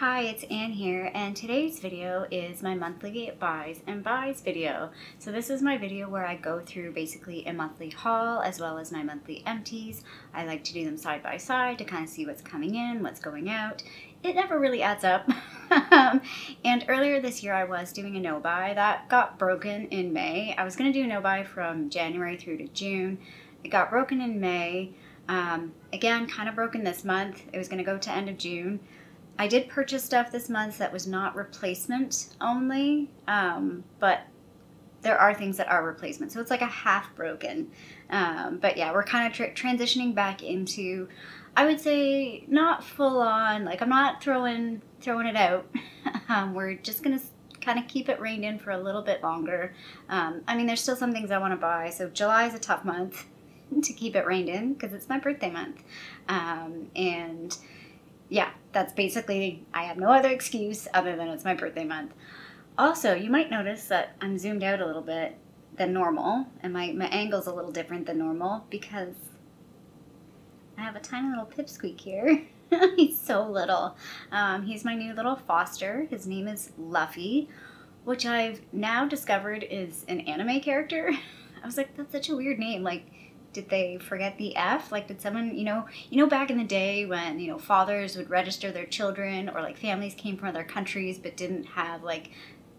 Hi, it's Anne here, and today's video is my monthly buys and byes video. So this is my video where I go through basically a monthly haul as well as my monthly empties. I like to do them side by side to kind of see what's coming in, what's going out. It never really adds up. and earlier this year I was doing a no buy. That got broken in May. I was going to do a no buy from January through to June. It got broken in May. Um, again, kind of broken this month. It was going to go to end of June. I did purchase stuff this month that was not replacement only, um, but there are things that are replacement. So it's like a half broken. Um, but yeah, we're kind of tra transitioning back into, I would say, not full on. Like I'm not throwing throwing it out. um, we're just gonna kind of keep it reined in for a little bit longer. Um, I mean, there's still some things I want to buy. So July is a tough month to keep it reined in because it's my birthday month, um, and yeah, that's basically, I have no other excuse other than it's my birthday month. Also, you might notice that I'm zoomed out a little bit than normal, and my, my angle's a little different than normal because I have a tiny little pipsqueak here. he's so little. Um, he's my new little foster. His name is Luffy, which I've now discovered is an anime character. I was like, that's such a weird name. Like, did they forget the F? Like, did someone, you know, you know, back in the day when you know fathers would register their children, or like families came from other countries but didn't have like,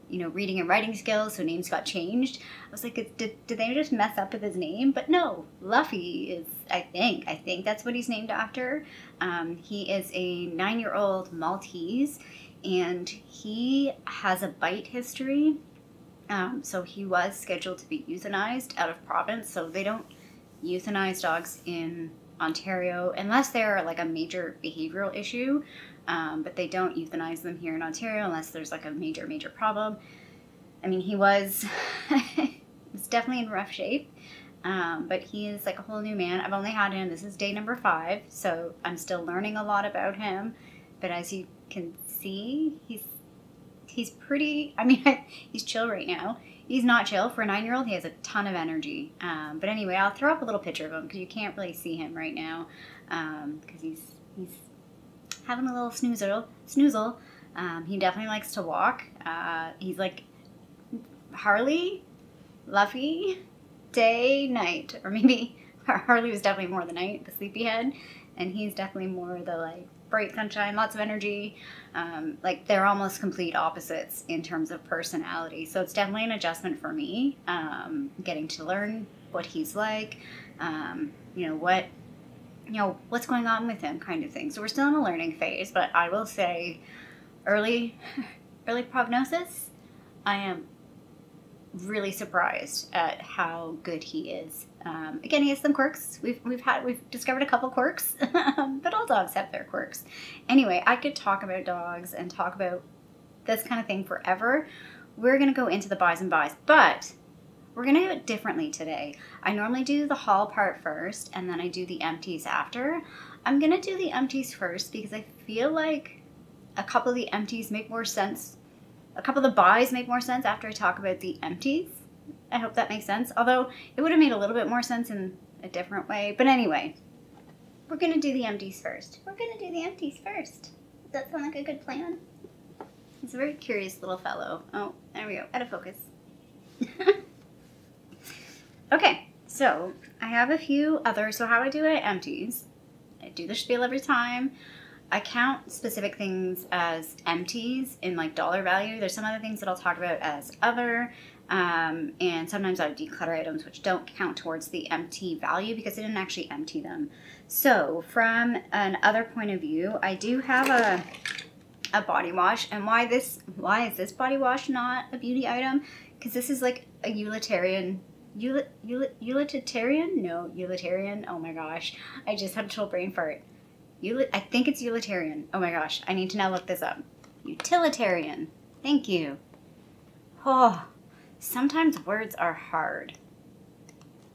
you know, reading and writing skills, so names got changed. I was like, did, did they just mess up with his name? But no, Luffy is, I think, I think that's what he's named after. Um, he is a nine-year-old Maltese, and he has a bite history. Um, so he was scheduled to be euthanized out of province, so they don't euthanize dogs in Ontario unless they're like a major behavioral issue. Um, but they don't euthanize them here in Ontario unless there's like a major, major problem. I mean, he was, was definitely in rough shape, um, but he is like a whole new man. I've only had him, this is day number five, so I'm still learning a lot about him. But as you can see, he's he's pretty, I mean, he's chill right now he's not chill. For a nine year old, he has a ton of energy. Um, but anyway, I'll throw up a little picture of him because you can't really see him right now because um, he's he's having a little snoozle. Snoozle. Um, he definitely likes to walk. Uh, he's like Harley, Luffy, day, night, or maybe Harley was definitely more the night, the sleepyhead, and he's definitely more the like bright sunshine, lots of energy. Um, like they're almost complete opposites in terms of personality. So it's definitely an adjustment for me, um, getting to learn what he's like, um, you know, what, you know, what's going on with him kind of thing. So we're still in a learning phase, but I will say early, early prognosis, I am really surprised at how good he is. Um, again, he has some quirks. We've we've had we've discovered a couple quirks, but all dogs have their quirks. Anyway, I could talk about dogs and talk about this kind of thing forever. We're gonna go into the buys and byes, but we're gonna do it differently today. I normally do the haul part first, and then I do the empties after. I'm gonna do the empties first because I feel like a couple of the empties make more sense a couple of the buys make more sense after I talk about the empties. I hope that makes sense. Although it would have made a little bit more sense in a different way. But anyway, we're going to do the empties first. We're going to do the empties first. Does that sound like a good plan? He's a very curious little fellow. Oh, there we go. Out of focus. okay, so I have a few other. So how I do it empties. I do the spiel every time. I count specific things as empties in like dollar value. There's some other things that I'll talk about as other. Um, and sometimes I declutter items which don't count towards the empty value because I didn't actually empty them. So from an other point of view, I do have a a body wash and why this why is this body wash not a beauty item because this is like a utilitarian utilitarian no utilitarian oh my gosh i just had a total brain fart I think it's utilitarian. Oh my gosh, I need to now look this up. Utilitarian. Thank you. Oh, sometimes words are hard.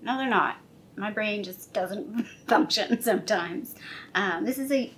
No, they're not. My brain just doesn't function sometimes. Um, this is a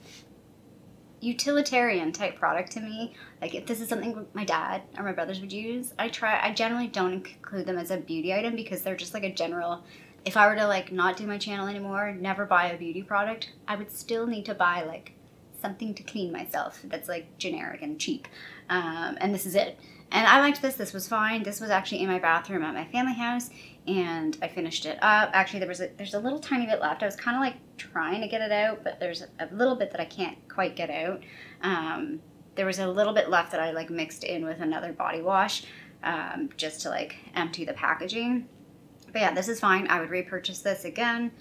utilitarian type product to me. Like if this is something my dad or my brothers would use, I try. I generally don't include them as a beauty item because they're just like a general if I were to like not do my channel anymore, never buy a beauty product, I would still need to buy like something to clean myself that's like generic and cheap. Um, and this is it. And I liked this. This was fine. This was actually in my bathroom at my family house, and I finished it up. Actually, there was a, there's a little tiny bit left. I was kind of like trying to get it out, but there's a, little bit that I can't quite get out. Um, there was a little bit left that I like mixed in with another body wash, um, just to like empty the packaging. But yeah, this is fine. I would repurchase this again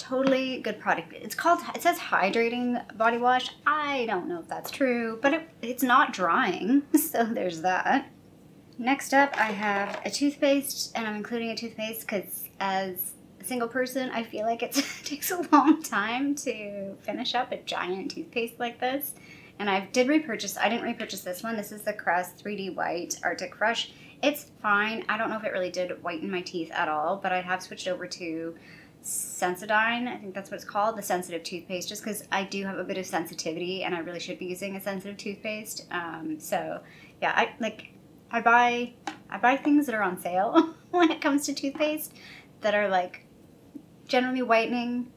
totally good product. It's called, it says hydrating body wash. I don't know if that's true, but it, it's not drying, so there's that. Next up, I have a toothpaste, and I'm including a toothpaste because as a single person, I feel like it takes a long time to finish up a giant toothpaste like this. And I did repurchase, I didn't repurchase this one. This is the Crest 3D White Arctic Fresh. It's fine. I don't know if it really did whiten my teeth at all, but I have switched over to Sensodyne, I think that's what it's called, the sensitive toothpaste, just because I do have a bit of sensitivity and I really should be using a sensitive toothpaste. Um, so yeah, I like I buy I buy things that are on sale when it comes to toothpaste that are like generally whitening,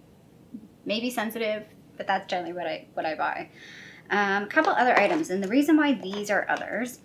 maybe sensitive, but that's generally what I what I buy. Um, a couple other items, and the reason why these are others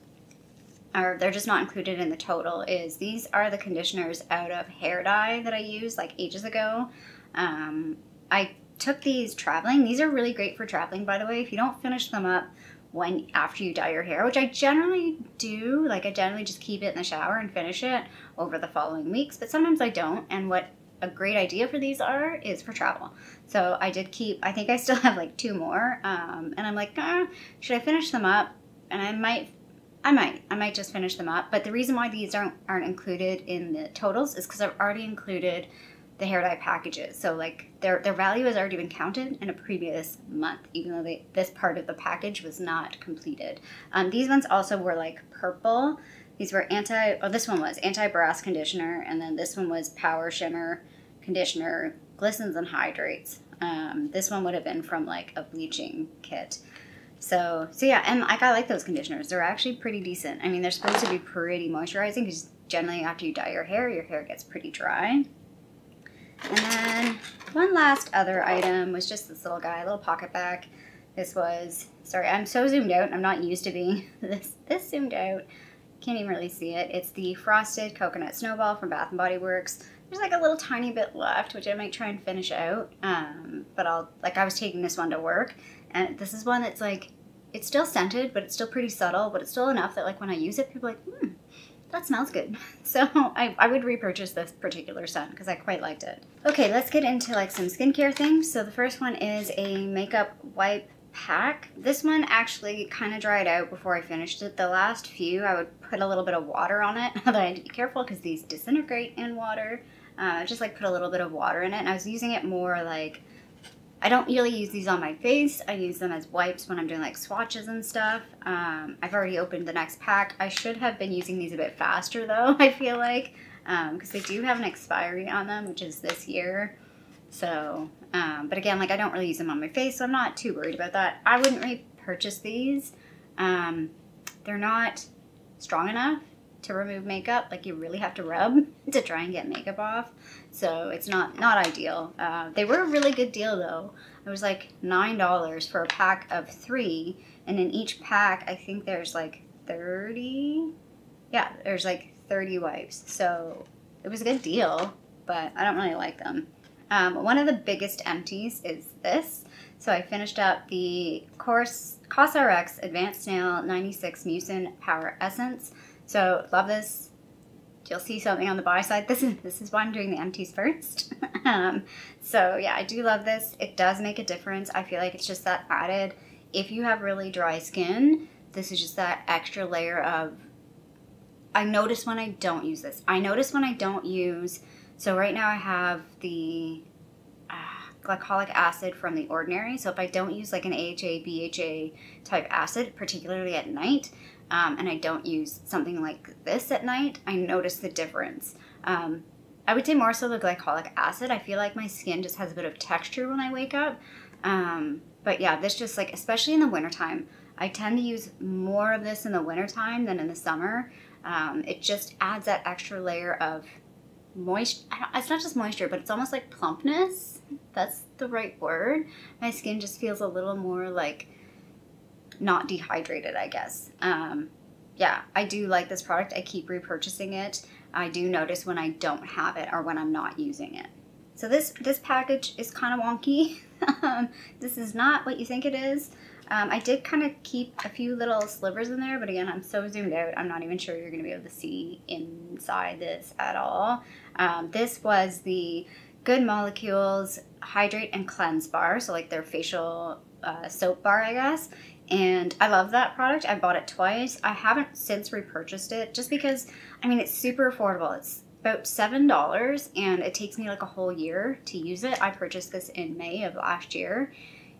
or they're just not included in the total, is these are the conditioners out of hair dye that I used like ages ago. Um, I took these traveling. These are really great for traveling, by the way. If you don't finish them up when after you dye your hair, which I generally do, like I generally just keep it in the shower and finish it over the following weeks, but sometimes I don't. And what a great idea for these are is for travel. So I did keep, I think I still have like two more. Um, and I'm like, ah, should I finish them up? And I might I might. I might just finish them up. But the reason why these aren't, aren't included in the totals is because I've already included the hair dye packages. So like their, their value has already been counted in a previous month, even though they, this part of the package was not completed. Um, these ones also were like purple. These were anti, oh this one was anti-brass conditioner and then this one was power shimmer conditioner, glistens and hydrates. Um, this one would have been from like a bleaching kit. So, so yeah, and like I like those conditioners. They're actually pretty decent. I mean, they're supposed to be pretty moisturizing because generally after you dye your hair, your hair gets pretty dry. And then one last other item was just this little guy, a little PocketBac. This was, sorry, I'm so zoomed out. I'm not used to being this, this zoomed out. Can't even really see it. It's the Frosted Coconut Snowball from Bath & Body Works. There's like a little tiny bit left, which I might try and finish out. Um, but I'll, like I was taking this one to work and this is one that's like, it's still scented, but it's still pretty subtle, but it's still enough that like when I use it, people are like, hmm, that smells good. So I, I would repurchase this particular scent because I quite liked it. Okay, let's get into like some skincare things. So the first one is a makeup wipe pack. This one actually kind of dried out before I finished it. The last few, I would put a little bit of water on it, although I had to be careful because these disintegrate in water. Uh, just like put a little bit of water in it. And I was using it more like I don't really use these on my face. I use them as wipes when I'm doing like swatches and stuff. Um, I've already opened the next pack. I should have been using these a bit faster though, I feel like, because um, they do have an expiry on them, which is this year. So, um, but again, like I don't really use them on my face, so I'm not too worried about that. I wouldn't repurchase these. Um, they're not strong enough to remove makeup. Like you really have to rub to try and get makeup off. So it's not, not ideal. Uh, they were a really good deal though. It was like $9 for a pack of three. And in each pack, I think there's like 30, yeah, there's like 30 wipes. So it was a good deal, but I don't really like them. Um, one of the biggest empties is this. So I finished up the Course COSRX Advanced Snail 96 Mucin Power Essence. So love this. You'll see something on the buy side. This is this is why I'm doing the empties first. um, so yeah, I do love this. It does make a difference. I feel like it's just that added. If you have really dry skin, this is just that extra layer of. I notice when I don't use this. I notice when I don't use. So right now I have the uh, glycolic acid from the ordinary. So if I don't use like an AHA, BHA type acid, particularly at night, um, and I don't use something like this at night, I notice the difference. Um, I would say more so the glycolic acid. I feel like my skin just has a bit of texture when I wake up. Um, but yeah, this just like, especially in the wintertime, I tend to use more of this in the wintertime than in the summer. Um, it just adds that extra layer of moisture. It's not just moisture, but it's almost like plumpness. That's the right word. My skin just feels a little more like not dehydrated, I guess. Um, yeah, I do like this product. I keep repurchasing it. I do notice when I don't have it or when I'm not using it. So this, this package is kind of wonky. Um, this is not what you think it is. Um, I did kind of keep a few little slivers in there, but again, I'm so zoomed out, I'm not even sure you're going to be able to see inside this at all. Um, this was the Good Molecules Hydrate and Cleanse Bar, so like their facial uh, soap bar, I guess. And I love that product. I bought it twice. I haven't since repurchased it just because, I mean, it's super affordable. It's about $7 and it takes me like a whole year to use it. I purchased this in May of last year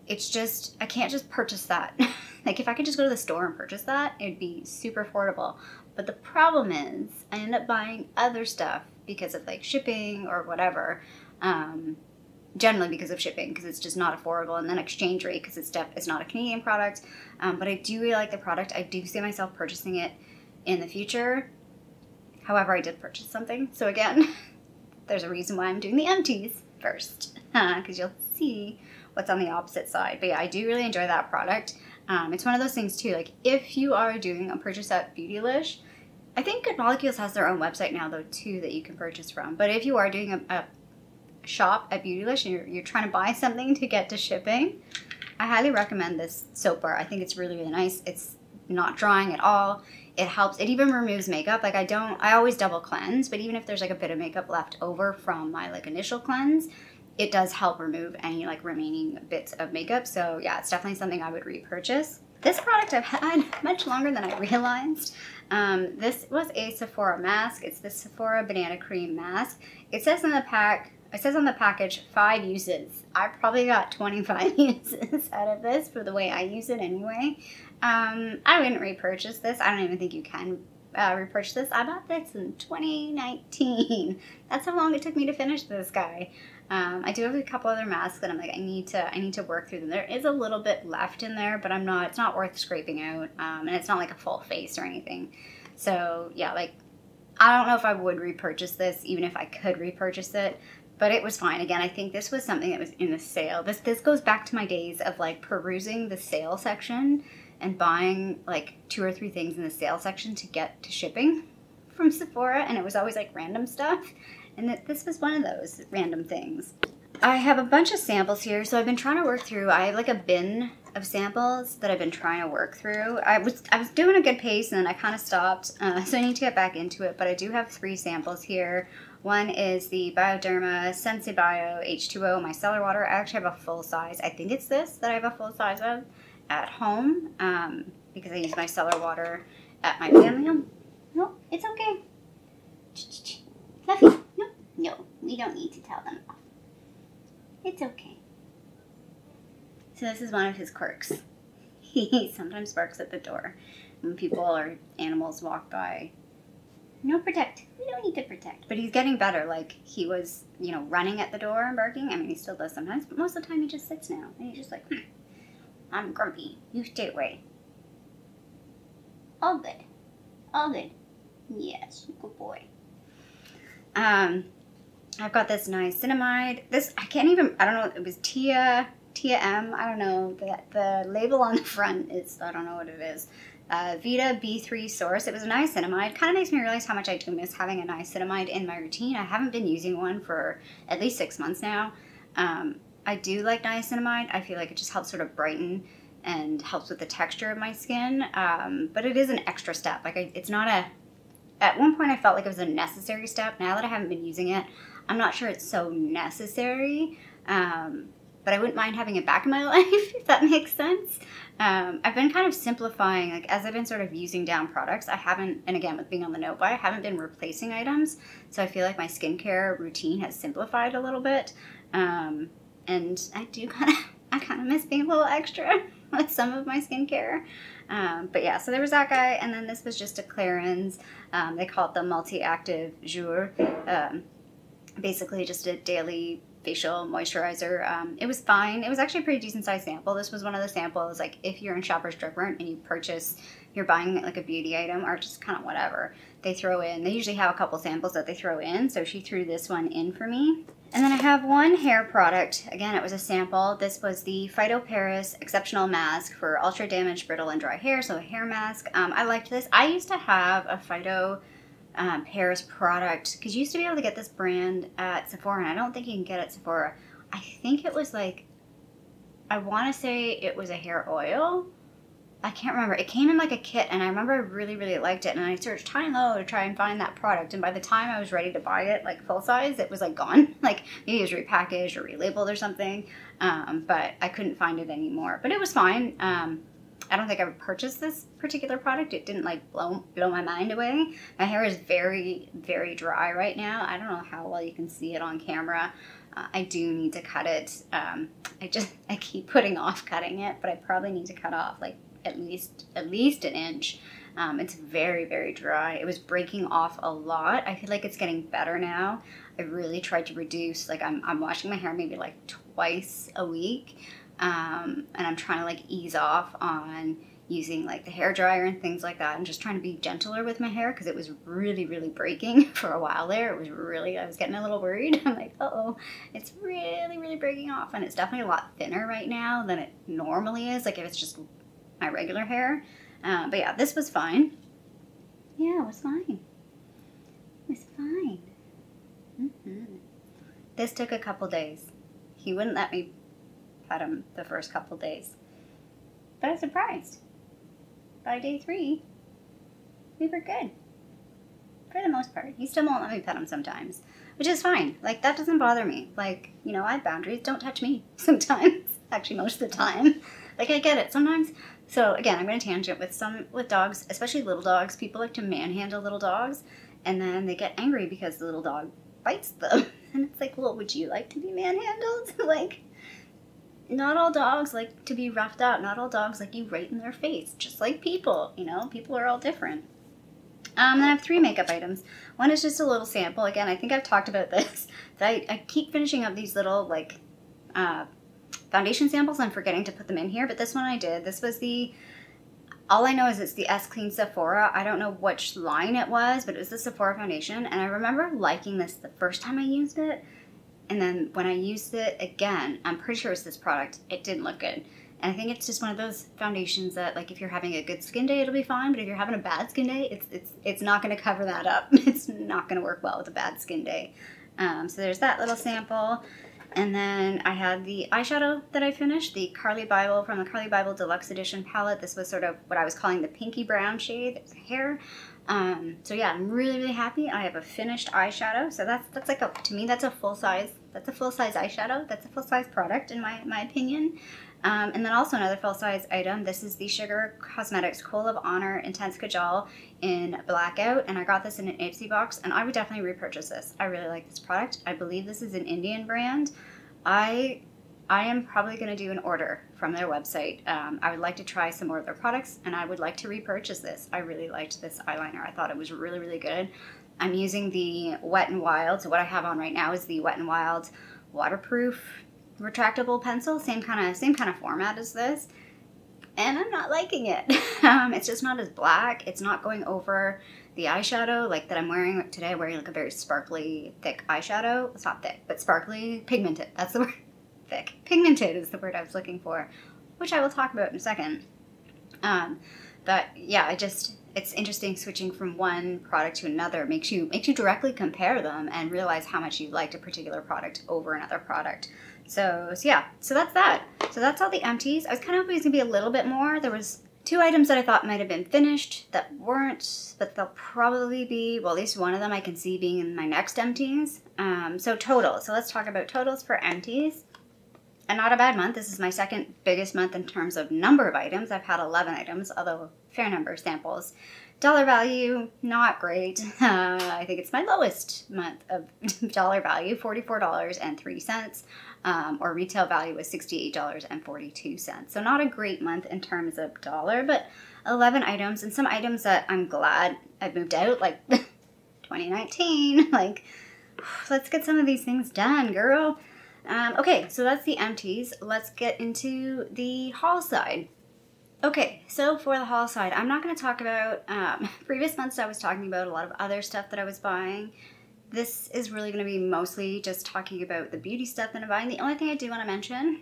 it's just I can't just purchase that. like if I could just go to the store and purchase that, it'd be super affordable. But the problem is I end up buying other stuff because of like shipping or whatever. Um, generally because of shipping because it's just not affordable and then exchange rate because it's, def- it's not a Canadian product. Um, but I do really like the product. I do see myself purchasing it in the future. However, I did purchase something. So again, there's a reason why I'm doing the empties first because you'll see what's on the opposite side. But yeah, I do really enjoy that product. Um, it's one of those things too, like if you are doing a purchase at Beautylish, I think Good Molecules has their own website now though too that you can purchase from. But if you are doing a, a shop at Beautylish and you're, you're trying to buy something to get to shipping, I highly recommend this soap bar. I think it's really, really nice. It's not drying at all. It helps. It even removes makeup. Like I don't, I always double cleanse, but even if there's like a bit of makeup left over from my like initial cleanse, it does help remove any like remaining bits of makeup. So yeah, it's definitely something I would repurchase. This product I've had much longer than I realized. Um, this was a Sephora mask. It's the Sephora Banana Cream Mask. It says in the pack, it says on the package, five uses. I probably got 25 uses out of this for the way I use it anyway. Um, I wouldn't repurchase this. I don't even think you can uh, repurchase this. I bought this in 2019. That's how long it took me to finish this guy. Um, I do have a couple other masks that I'm like I need to I need to work through them. There is a little bit left in there, but I'm not. It's not worth scraping out, um, and it's not like a full face or anything. So yeah, like I don't know if I would repurchase this, even if I could repurchase it. But it was fine. Again, I think this was something that was in the sale. This this goes back to my days of like perusing the sale section and buying like two or three things in the sale section to get to shipping from Sephora, and it was always like random stuff and that this was one of those random things. I have a bunch of samples here, so I've been trying to work through. I have like a bin of samples that I've been trying to work through. I was I was doing a good pace and then I kind of stopped, uh, so I need to get back into it. But I do have three samples here. One is the Bioderma Sensibio H2O micellar water. I actually have a full size. I think it's this that I have a full size of at home um, because I use micellar water at my family home. No, it's okay. Luffy. No, no, we don't need to tell them. It's okay. So this is one of his quirks. He sometimes barks at the door when people or animals walk by. No protect. We don't need to protect. But he's getting better. Like he was, you know, running at the door and barking. I mean, he still does sometimes, but most of the time he just sits now. And he's just like, hmm, I'm grumpy. You stay away. All good. All good. Yes, good boy. Um, I've got this niacinamide. This, I can't even, I don't know, it was Tia, Tia M. I don't know. The, the label on the front is, I don't know what it is. Uh, Vita B3 Source. It was a niacinamide. Kind of makes me realize how much I do miss having a niacinamide in my routine. I haven't been using one for at least six months now. Um, I do like niacinamide. I feel like it just helps sort of brighten and helps with the texture of my skin. Um, but it is an extra step. Like I, it's not a. At one point, I felt like it was a necessary step. Now that I haven't been using it, I'm not sure it's so necessary, um, but I wouldn't mind having it back in my life, if that makes sense. Um, I've been kind of simplifying, like as I've been sort of using down products, I haven't, and again with being on the no buy, I haven't been replacing items. So I feel like my skincare routine has simplified a little bit. Um, and I do kind of, I kind of miss being a little extra with some of my skincare. Um, but yeah, so there was that guy, and then this was just a Clarins. Um, they call it the Multi-Active Jour. Um, basically just a daily facial moisturizer. Um, it was fine. It was actually a pretty decent sized sample. This was one of the samples, like if you're in Shoppers Drug Mart and you purchase, you're buying like a beauty item or just kind of whatever, they throw in, they usually have a couple samples that they throw in. So she threw this one in for me. And then I have one hair product. Again, it was a sample. This was the Phyto Paris Exceptional Mask for ultra damaged, brittle, and dry hair. So a hair mask. Um, I liked this. I used to have a Phyto um, Paris product because you used to be able to get this brand at Sephora, and I don't think you can get it at Sephora. I think it was like, I want to say it was a hair oil I can't remember. It came in like a kit, and I remember I really, really liked it. And I searched high and low to try and find that product. And by the time I was ready to buy it, like full size, it was like gone. Like maybe it was repackaged or relabeled or something. Um, but I couldn't find it anymore. But it was fine. Um, I don't think I would purchase this particular product. It didn't like blow blow my mind away. My hair is very, very dry right now. I don't know how well you can see it on camera. Uh, I do need to cut it. Um, I just I keep putting off cutting it, but I probably need to cut off like at least at least an inch. Um, it's very very dry. It was breaking off a lot. I feel like it's getting better now. I really tried to reduce. Like I'm I'm washing my hair maybe like twice a week, um, and I'm trying to like ease off on using like the hair dryer and things like that and just trying to be gentler with my hair because it was really really breaking for a while there it was really i was getting a little worried i'm like oh it's really really breaking off and it's definitely a lot thinner right now than it normally is like if it's just my regular hair. Uh, but yeah, this was fine. Yeah, it was fine. It was fine. Mm-hmm. This took a couple days. He wouldn't let me pet him the first couple days. But I was surprised. By day three, we were good. For the most part. He still won't let me pet him sometimes. Which is fine. Like, that doesn't bother me. Like, you know, I have boundaries. Don't touch me sometimes. Actually, most of the time. Like, I get it. Sometimes so again, I'm going to tangent with some with dogs, especially little dogs. People like to manhandle little dogs, and then they get angry because the little dog bites them. And it's like, well, would you like to be manhandled? like, not all dogs like to be roughed out. Not all dogs like you right in their face. Just like people, you know, people are all different. Um, I have three makeup items. One is just a little sample. Again, I think I've talked about this. I, I keep finishing up these little like uh, foundation samples. I'm forgetting to put them in here, but this one I did. This was the, all I know is it's the S Clean Sephora. I don't know which line it was, but it was the Sephora foundation. And I remember liking this the first time I used it. And then when I used it again, I'm pretty sure it's this product. It didn't look good. And I think it's just one of those foundations that, like, if you're having a good skin day, it'll be fine. But if you're having a bad skin day, it's it's it's not going to cover that up. It's not going to work well with a bad skin day. Um, so there's that little sample. And then I had the eyeshadow that I finished, the Carli Bybel from the Carli Bybel Deluxe Edition palette. This was sort of what I was calling the pinky brown shade. Hair. Um, so yeah, I'm really, really happy. I have a finished eyeshadow. So that's that's like a to me that's a full size that's a full size eyeshadow. That's a full size product in my my opinion. Um, and then also another full-size item. This is the Sugar Cosmetics Kohl of Honor Intense Kajal in Blackout. And I got this in an Ipsy box. And I would definitely repurchase this. I really like this product. I believe this is an Indian brand. I I am probably going to do an order from their website. Um, I would like to try some more of their products and I would like to repurchase this. I really liked this eyeliner. I thought it was really, really good. I'm using the Wet n Wild. So what I have on right now is the Wet n Wild waterproof retractable pencil, same kind of same kind of format as this, and I'm not liking it. um, it's just not as black. It's not going over the eyeshadow like that I'm wearing today. I'm wearing like a very sparkly, thick eyeshadow. It's not thick, but sparkly, pigmented. That's the word. Thick, pigmented is the word I was looking for, which I will talk about in a second. Um, but yeah, I just it's interesting switching from one product to another it makes you makes you directly compare them and realize how much you liked a particular product over another product. So, so yeah, so that's that. So that's all the empties. I was kind of hoping it was gonna be a little bit more. There was two items that I thought might have been finished that weren't, but they'll probably be, well, at least one of them I can see being in my next empties. Um, so total, so let's talk about totals for empties. And not a bad month. This is my second biggest month in terms of number of items. I've had 11 items, although fair number of samples. Dollar value, not great. Uh, I think it's my lowest month of dollar value, $44.03 um, or retail value was $68.42. So not a great month in terms of dollar, but 11 items and some items that I'm glad I moved out, like 2019. Like, let's get some of these things done, girl. Um, okay, so that's the empties. Let's get into the haul side. Okay, so for the haul side, I'm not going to talk about, um, previous months I was talking about a lot of other stuff that I was buying this is really going to be mostly just talking about the beauty stuff that I'm buying. The only thing I do want to mention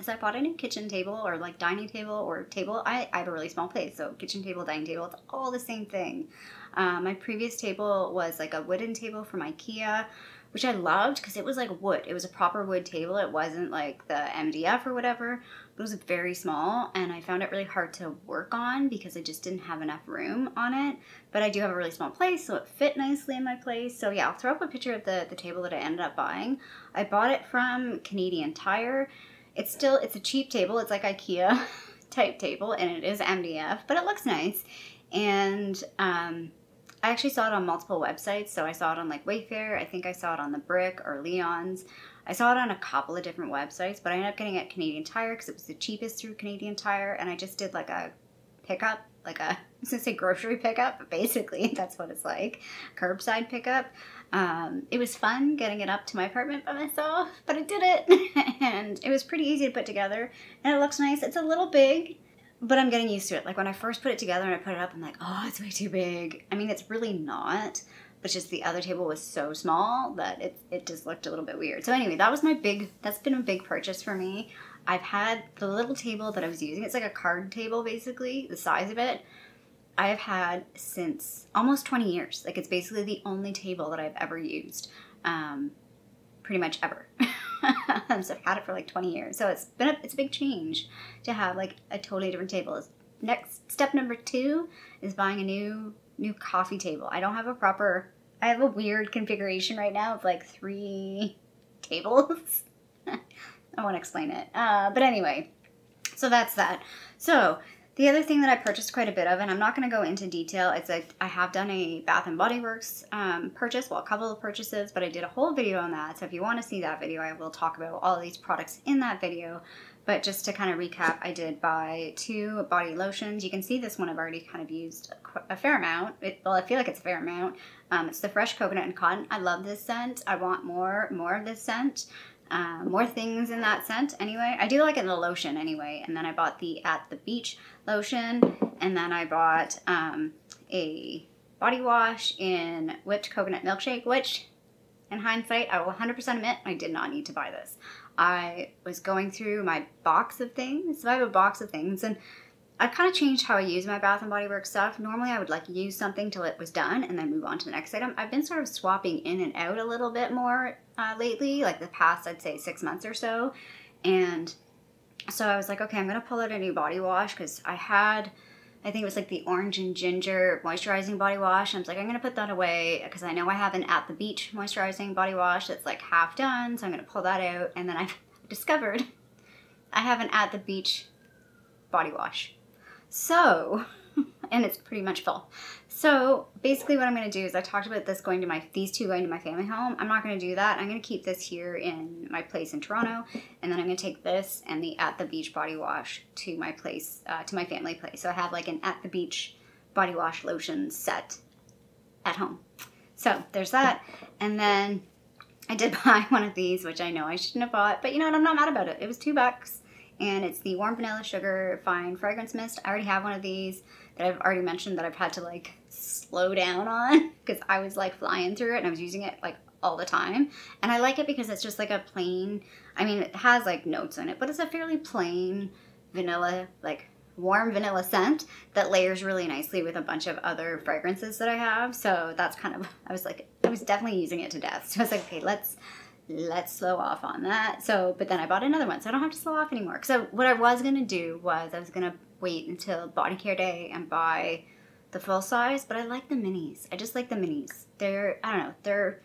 is I bought a new kitchen table or like dining table or table. I, I have a really small place, so kitchen table, dining table, it's all the same thing. Um, my previous table was like a wooden table from Ikea, which I loved because it was like wood. It was a proper wood table. It wasn't like the MDF or whatever. It was very small and I found it really hard to work on because I just didn't have enough room on it. But I do have a really small place, so it fit nicely in my place. So yeah, I'll throw up a picture of the, the table that I ended up buying. I bought it from Canadian Tire. It's still, it's a cheap table. It's like Ikea type table and it is MDF, but it looks nice. And um, I actually saw it on multiple websites. So I saw it on like Wayfair. I think I saw it on the Brick or Leon's. I saw it on a couple of different websites, but I ended up getting it at Canadian Tire because it was the cheapest through Canadian Tire. And I just did like a pickup, like a, I was gonna say grocery pickup, but basically that's what it's like, curbside pickup. Um, it was fun getting it up to my apartment by myself, but I did it. and it was pretty easy to put together. And it looks nice. It's a little big, but I'm getting used to it. Like when I first put it together and I put it up, I'm like, oh, it's way too big. I mean, it's really not, but just the other table was so small that it, it just looked a little bit weird. So anyway, that was my big, that's been a big purchase for me. I've had the little table that I was using. It's like a card table, basically, the size of it. I have had since almost 20 years. Like it's basically the only table that I've ever used, um, pretty much ever. so I've had it for like 20 years. So it's been a, it's a big change to have like a totally different table. Next step number two is buying a new new coffee table. I don't have a proper. I have a weird configuration right now of like three tables. I won't explain it. Uh, but anyway, so that's that. So the other thing that I purchased quite a bit of, and I'm not going to go into detail, it's like I have done a Bath and Body Works um, purchase, well, a couple of purchases, but I did a whole video on that. So if you want to see that video, I will talk about all these products in that video. But just to kind of recap, I did buy two body lotions. You can see this one I've already kind of used a, a fair amount. It, well, I feel like it's a fair amount. Um, it's the Fresh Coconut and Cotton. I love this scent. I want more, more of this scent. Uh, more things in that scent anyway. I do like it in the lotion anyway. And then I bought the At the Beach lotion. And then I bought um, a body wash in Whipped Coconut Milkshake, which in hindsight, I will 100% admit I did not need to buy this. I was going through my box of things. So I have a box of things and I kind of changed how I use my Bath and Body Works stuff. Normally I would like use something till it was done and then move on to the next item. I've been sort of swapping in and out a little bit more uh, lately, like the past, I'd say six months or so. And so I was like, okay, I'm going to pull out a new body wash because I had, I think it was like the orange and ginger moisturizing body wash. I was like, I'm going to put that away because I know I have an At the Beach moisturizing body wash that's like half done. So I'm going to pull that out. And then I discovered I have an At the Beach body wash so, and it's pretty much full. So basically what I'm going to do is I talked about this going to my, these two going to my family home. I'm not going to do that. I'm going to keep this here in my place in Toronto. And then I'm going to take this and the At the Beach body wash to my place, uh, to my family place. So I have like an At the Beach body wash lotion set at home. So there's that. And then I did buy one of these, which I know I shouldn't have bought, but you know what? I'm not mad about it. It was two bucks and it's the Warm Vanilla Sugar Fine Fragrance Mist. I already have one of these that I've already mentioned that I've had to like slow down on because I was like flying through it and I was using it like all the time. And I like it because it's just like a plain, I mean, it has like notes in it, but it's a fairly plain vanilla, like warm vanilla scent that layers really nicely with a bunch of other fragrances that I have. So that's kind of, I was like, I was definitely using it to death. So I was like, okay, let's let's slow off on that. So, but then I bought another one, so I don't have to slow off anymore. So what I was gonna do was I was gonna wait until body care day and buy the full size, but I like the minis. I just like the minis. They're, I don't know, they're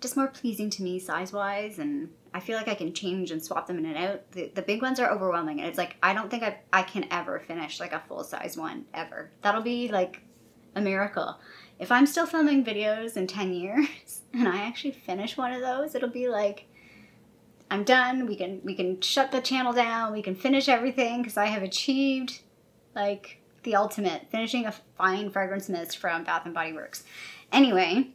just more pleasing to me size wise and I feel like I can change and swap them in and out. The, the big ones are overwhelming and it's like, I don't think I, I can ever finish like a full size one ever. That'll be like a miracle if I'm still filming videos in 10 years and I actually finish one of those, it'll be like, I'm done. We can we can shut the channel down. We can finish everything because I have achieved like the ultimate, finishing a fine fragrance mist from Bath and Body Works. Anyway,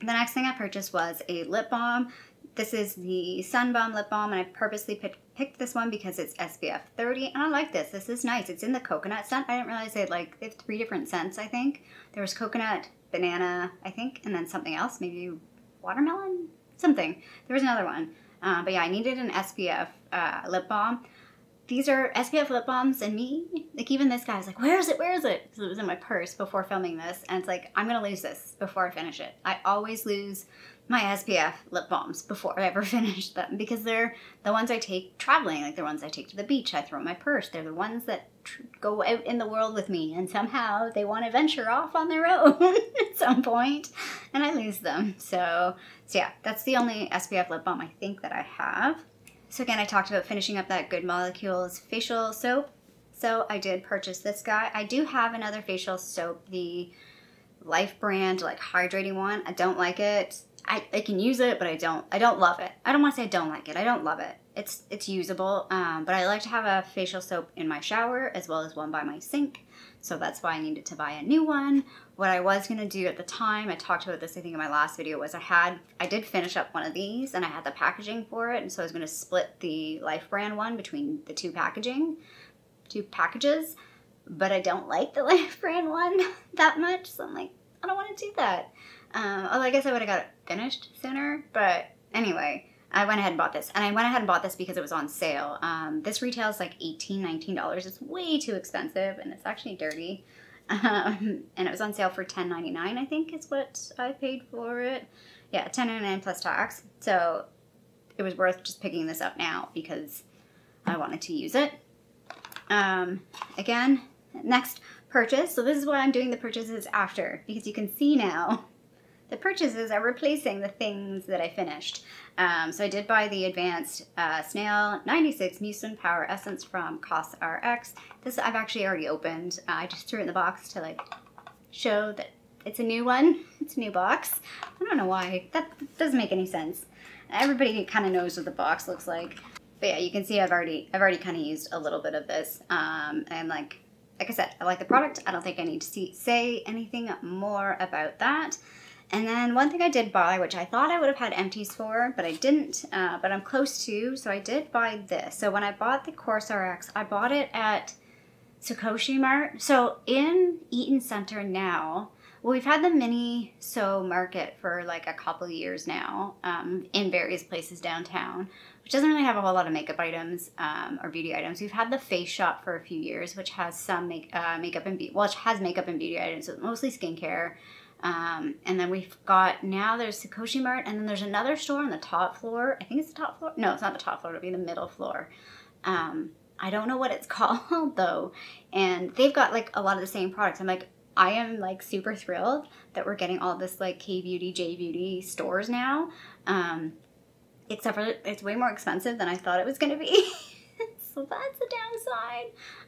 the next thing I purchased was a lip balm. This is the Sun Balm Lip Balm, and I purposely picked, picked this one because it's SPF 30, and I like this. This is nice. It's in the coconut scent. I didn't realize they had like they have three different scents, I think. There was coconut, banana, I think, and then something else, maybe watermelon? Something. There was another one. Uh, but yeah, I needed an SPF uh, lip balm. These are SPF lip balms and me, like even this guy was like, where is it, where is it? Because it was in my purse before filming this. And it's like, I'm gonna lose this before I finish it. I always lose my SPF lip balms before I ever finish them because they're the ones I take traveling, like the ones I take to the beach. I throw in my purse. They're the ones that go out in the world with me, and somehow they want to venture off on their own at some point, and I lose them. So, so yeah, that's the only SPF lip balm I think that I have. So again, I talked about finishing up that Good Molecules facial soap. So I did purchase this guy. I do have another facial soap, the Life brand like hydrating one. I don't like it. I, I can use it, but I don't I don't love it. I don't want to say I don't like it. I don't love it. It's it's usable, um, but I like to have a facial soap in my shower as well as one by my sink. So that's why I needed to buy a new one. What I was gonna do at the time, I talked about this I think in my last video, was I had I did finish up one of these and I had the packaging for it, and so I was gonna split the Life brand one between the two packaging, two packages. But I don't like the Life brand one that much, so I'm like, I don't want to do that. Um, although I guess I would have got finished sooner, but anyway, I went ahead and bought this. And I went ahead and bought this because it was on sale. Um, this retails like $18, $19. It's way too expensive and it's actually dirty. Um, and it was on sale for $10.99, I think is what I paid for it. Yeah, $10.99 plus tax. So it was worth just picking this up now because I wanted to use it. Um, again, next purchase. So this is why I'm doing the purchases after because you can see now the purchases are replacing the things that I finished. Um, so I did buy the Advanced uh, Snail 96 Mucin Power Essence from COSRX. This I've actually already opened. Uh, I just threw it in the box to like show that it's a new one. It's a new box. I don't know why. That doesn't make any sense. Everybody kind of knows what the box looks like. But yeah, you can see I've already I've already kind of used a little bit of this. Um, and like like I said, I like the product. I don't think I need to see, say anything more about that. And then one thing I did buy, which I thought I would have had empties for, but I didn't, uh, but I'm close to, so I did buy this. So when I bought the COSRX, I bought it at Sukoshi Mart. So in Eaton Center now, well, we've had the Miniso Market for like a couple years now um, in various places downtown, which doesn't really have a whole lot of makeup items um, or beauty items. We've had the Face Shop for a few years, which has some make, uh, makeup and beauty, well, it has makeup and beauty items, so mostly skincare. Um, and then we've got now there's Sukoshi Mart, and then there's another store on the top floor. I think it's the top floor. No, it's not the top floor. It'll be the middle floor. Um, I don't know what it's called though, and they've got like a lot of the same products. I'm like, I am like super thrilled that we're getting all this like K Beauty, J Beauty stores now. Um, except for it's way more expensive than I thought it was going to be. so that's a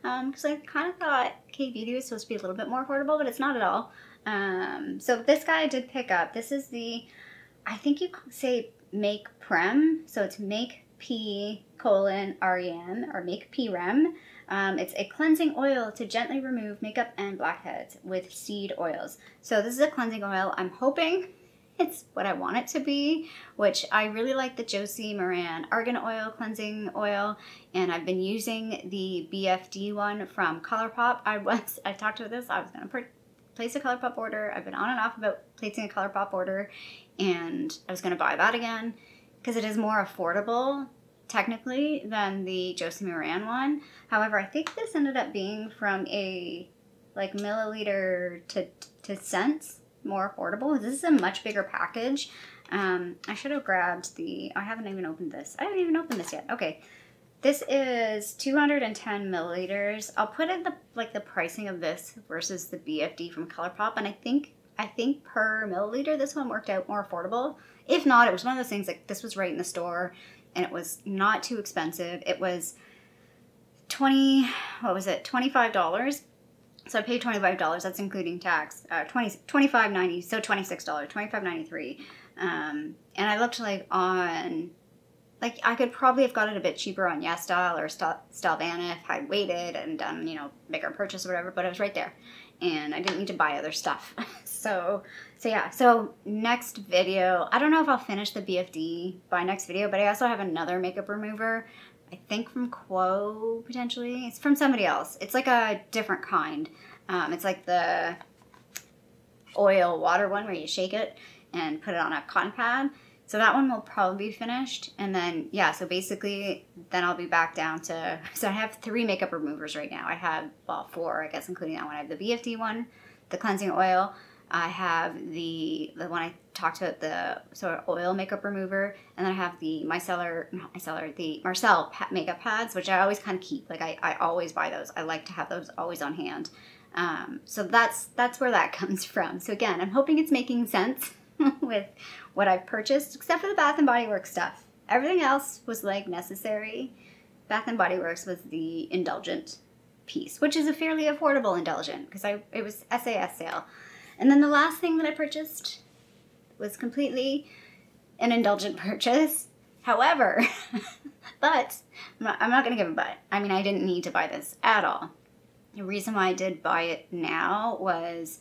downside. Because um, I kind of thought K Beauty was supposed to be a little bit more affordable, but it's not at all. Um, so this guy I did pick up. This is the, I think you say make prem. So it's make p colon rem or make p rem. Um, it's a cleansing oil to gently remove makeup and blackheads with seed oils. So this is a cleansing oil. I'm hoping it's what I want it to be, which I really like the Josie Maran Argan Oil Cleansing Oil, and I've been using the BFD one from ColourPop. I was, I talked about this, I was going to place a ColourPop order. I've been on and off about placing a ColourPop order, and I was going to buy that again because it is more affordable technically than the Josie Maran one. However, I think this ended up being from a like milliliter to to cents more affordable. This is a much bigger package. Um, I should have grabbed the. I haven't even opened this. I haven't even opened this yet. Okay, this is 210 milliliters. I'll put in the like the pricing of this versus the BFD from ColourPop, and I think I think per milliliter this one worked out more affordable. If not, it was one of those things like this was right in the store, and it was not too expensive. It was 20. What was it? 25 dollars. So I paid $25. That's including tax. Uh, 20, 25.90. So $26. 25.93. Um, and I looked like on like I could probably have got it a bit cheaper on YesStyle or Stylevana if I'd waited and done, you know, bigger purchase or whatever, but it was right there. And I didn't need to buy other stuff. so, so yeah, so next video, I don't know if I'll finish the BFD by next video, but I also have another makeup remover. I think from Quo, potentially. It's from somebody else. It's like a different kind. Um, it's like the oil water one where you shake it and put it on a cotton pad. So that one will probably be finished. And then, yeah, so basically, then I'll be back down to. So I have three makeup removers right now. I have, well, four, I guess, including that one. I have the BFD one, the cleansing oil. I have the the one I talked about the sort of oil makeup remover, and then I have the micellar, not micellar, the Marcelle makeup pads, which I always kind of keep. Like I, I always buy those. I like to have those always on hand. Um, so that's that's where that comes from. So again, I'm hoping it's making sense with what I've purchased, except for the Bath and Body Works stuff. Everything else was like necessary. Bath and Body Works was the indulgent piece, which is a fairly affordable indulgent because I it was SAS sale. And then the last thing that I purchased was completely an indulgent purchase. However, but I'm not, not going to give a but. I mean, I didn't need to buy this at all. The reason why I did buy it now was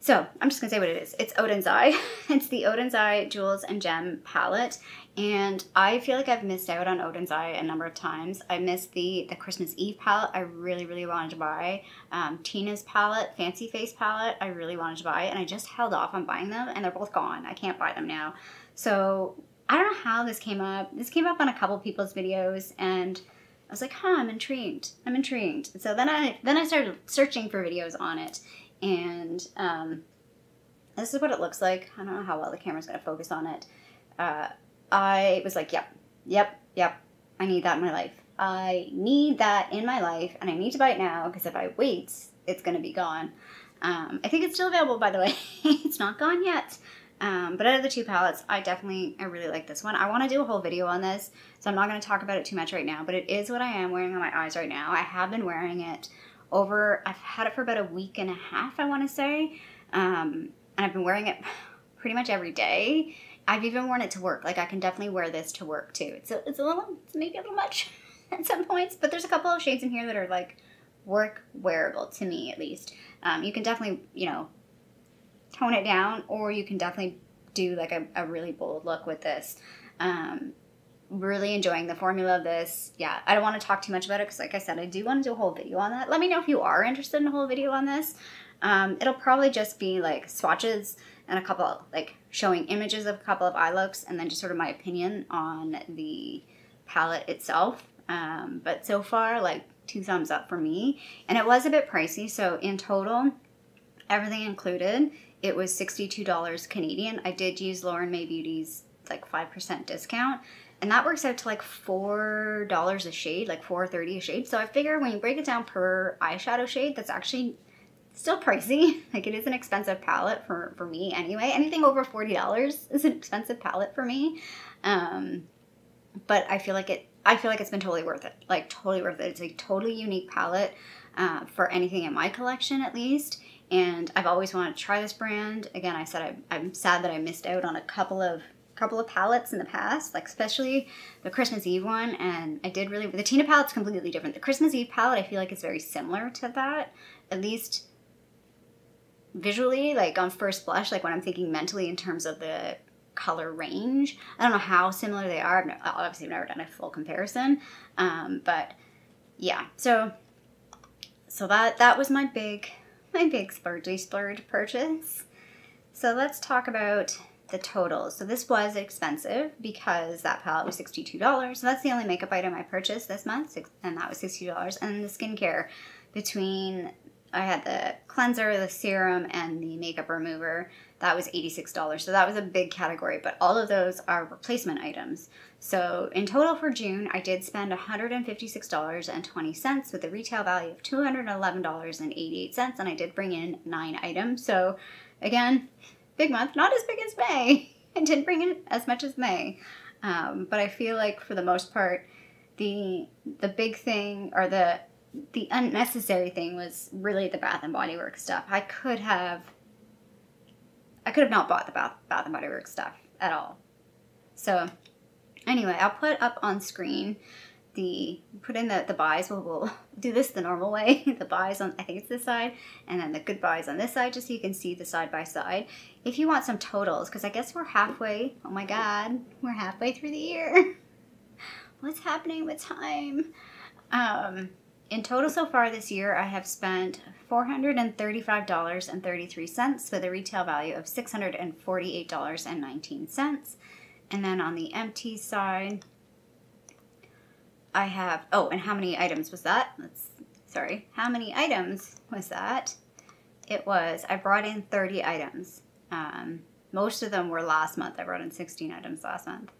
so I'm just gonna say what it is. It's Odens Eye. It's the Odens Eye Jewels and Gem palette, and I feel like I've missed out on Odens Eye a number of times. I missed the the Christmas Eve palette. I really really wanted to buy um, Tina's palette, Fancy Face palette. I really wanted to buy, and I just held off on buying them, and they're both gone. I can't buy them now. So I don't know how this came up. This came up on a couple people's videos, and I was like, huh, I'm intrigued. I'm intrigued. So then I then I started searching for videos on it and um, this is what it looks like. I don't know how well the camera's going to focus on it. Uh, I was like, yep, yep, yep, I need that in my life. I need that in my life, and I need to buy it now because if I wait, it's going to be gone. Um, I think it's still available, by the way. it's not gone yet. Um, but out of the two palettes, I definitely, I really like this one. I want to do a whole video on this, so I'm not going to talk about it too much right now, but it is what I am wearing on my eyes right now. I have been wearing it over, I've had it for about a week and a half, I want to say. Um, and I've been wearing it pretty much every day. I've even worn it to work. Like I can definitely wear this to work too. It's a, it's a little, it's maybe a little much at some points, but there's a couple of shades in here that are like work wearable to me at least. Um, you can definitely, you know, tone it down or you can definitely do like a, a really bold look with this. Um, really enjoying the formula of this. Yeah, I don't want to talk too much about it because, like I said, I do want to do a whole video on that. Let me know if you are interested in a whole video on this. Um, it'll probably just be like swatches and a couple, like showing images of a couple of eye looks and then just sort of my opinion on the palette itself. Um, but so far, like two thumbs up for me. And it was a bit pricey, so in total, everything included, it was $62 Canadian. I did use Lauren May Beauty's like 5% discount and that works out to like four dollars a shade like four thirty a shade so i figure when you break it down per eyeshadow shade that's actually still pricey. Like it is an expensive palette for for me anyway. Anything over forty dollars is an expensive palette for me. Um but i feel like it i feel like it's been totally worth it. Like totally worth it. It's a totally unique palette uh, for anything in my collection at least. And i've always wanted to try this brand. Again i said I, i'm sad that i missed out on a couple of couple of palettes in the past, like especially the Christmas Eve one, and I did really, the Tina palette's completely different. The Christmas Eve palette, I feel like it's very similar to that, at least visually, like on first blush, like when I'm thinking mentally in terms of the color range. I don't know how similar they are. Obviously, I've obviously never done a full comparison, um, but yeah. So, so that that was my big, my big splurgy splurge purchase. So let's talk about the total. So this was expensive because that palette was $62. So that's the only makeup item I purchased this month, and that was $62. And the skincare between, I had the cleanser, the serum, and the makeup remover, that was $86. So that was a big category, but all of those are replacement items. So in total for June, I did spend $156.20 with a retail value of $211.88, and I did bring in nine items. So again, big month, not as big as May. I didn't bring in as much as May, um, but I feel like for the most part, the the big thing or the the unnecessary thing was really the Bath and Body Works stuff. I could have I could have not bought the Bath Bath and Body Works stuff at all. So anyway, I'll put up on screen the put in the, the buys. We'll, we'll do this the normal way. the buys on I think it's this side, and then the goodbyes on this side, just so you can see the side by side. If you want some totals, because I guess we're halfway. Oh my God, we're halfway through the year. What's happening with time? Um, in total so far this year, I have spent $435.33 with a retail value of $648.19. And then on the empty side, I have, oh, and how many items was that? Let's, sorry, how many items was that? It was, I brought in 30 items. Um, most of them were last month. I brought in 16 items last month.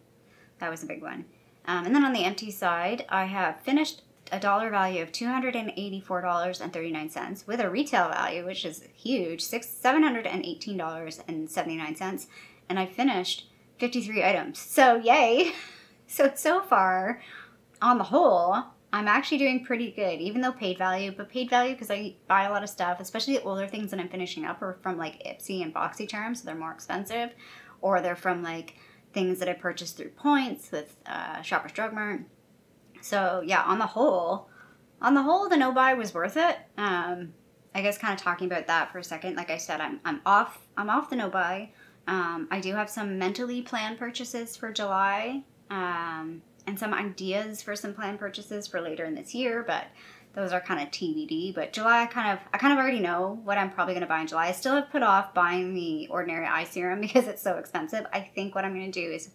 That was a big one. Um, and then on the empty side, I have finished a dollar value of $284.39 with a retail value, which is huge, six, $718.79. And I finished 53 items. So, yay! So, so far, on the whole, I'm actually doing pretty good, even though paid value, but paid value because I buy a lot of stuff, especially the older things that I'm finishing up are from like Ipsy and BoxyCharm, so they're more expensive, or they're from like things that I purchased through points with uh, Shoppers Drug Mart. So yeah, on the whole, on the whole, the no buy was worth it. Um, I guess kind of talking about that for a second. Like I said, I'm I'm off I'm off the no buy. Um, I do have some mentally planned purchases for July, um, and some ideas for some planned purchases for later in this year, but those are kind of TBD. But July, I kind of, I kind of already know what I'm probably going to buy in July. I still have put off buying the ordinary eye serum because it's so expensive. I think what I'm going to do is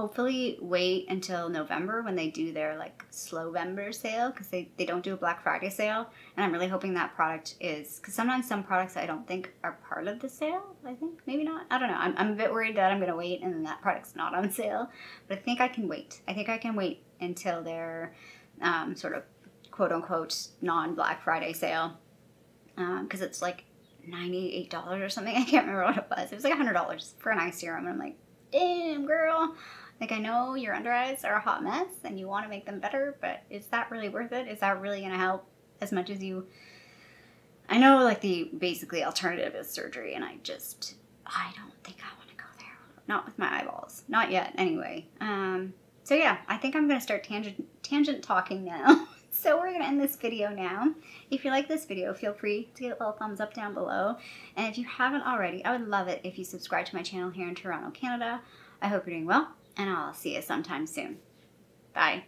hopefully wait until November when they do their like Slowvember sale because they, they don't do a Black Friday sale. And I'm really hoping that product is because sometimes some products I don't think are part of the sale. I think maybe not. I don't know. I'm, I'm a bit worried that I'm going to wait and then that product's not on sale. But I think I can wait. I think I can wait until their um, sort of quote unquote non Black Friday sale because um, it's like $98 or something. I can't remember what it was. It was like $100 for an eye serum. And I'm like, damn, girl. Like, I know your under eyes are a hot mess and you want to make them better, but is that really worth it? Is that really going to help as much as you. I know, like, the basically alternative is surgery, and I just. I don't think I want to go there. Not with my eyeballs. Not yet, anyway. Um, so, yeah, I think I'm going to start tangent, tangent talking now. so we're going to end this video now. If you like this video, feel free to give a little thumbs up down below. And if you haven't already, I would love it if you subscribe to my channel here in Toronto, Canada. I hope you're doing well, and I'll see you sometime soon. Bye.